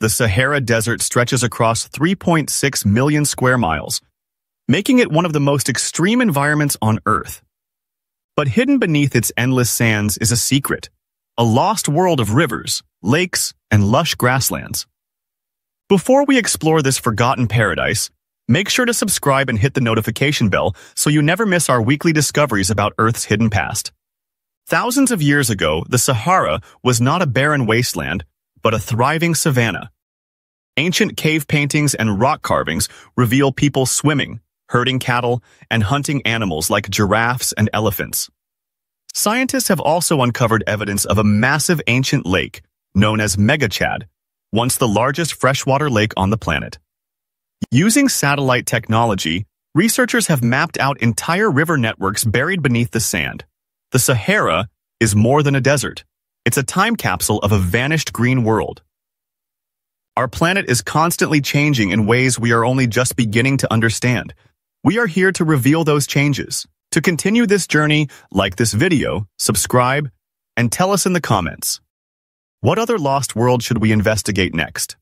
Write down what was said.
the Sahara Desert stretches across 3.6 million square miles, making it one of the most extreme environments on Earth. But hidden beneath its endless sands is a secret, a lost world of rivers, lakes, and lush grasslands. Before we explore this forgotten paradise, make sure to subscribe and hit the notification bell so you never miss our weekly discoveries about Earth's hidden past. Thousands of years ago, the Sahara was not a barren wasteland, but a thriving savanna. Ancient cave paintings and rock carvings reveal people swimming, herding cattle, and hunting animals like giraffes and elephants. Scientists have also uncovered evidence of a massive ancient lake known as Megachad, once the largest freshwater lake on the planet. Using satellite technology, researchers have mapped out entire river networks buried beneath the sand. The Sahara is more than a desert. It's a time capsule of a vanished green world. Our planet is constantly changing in ways we are only just beginning to understand. We are here to reveal those changes. To continue this journey, like this video, subscribe, and tell us in the comments. What other lost world should we investigate next?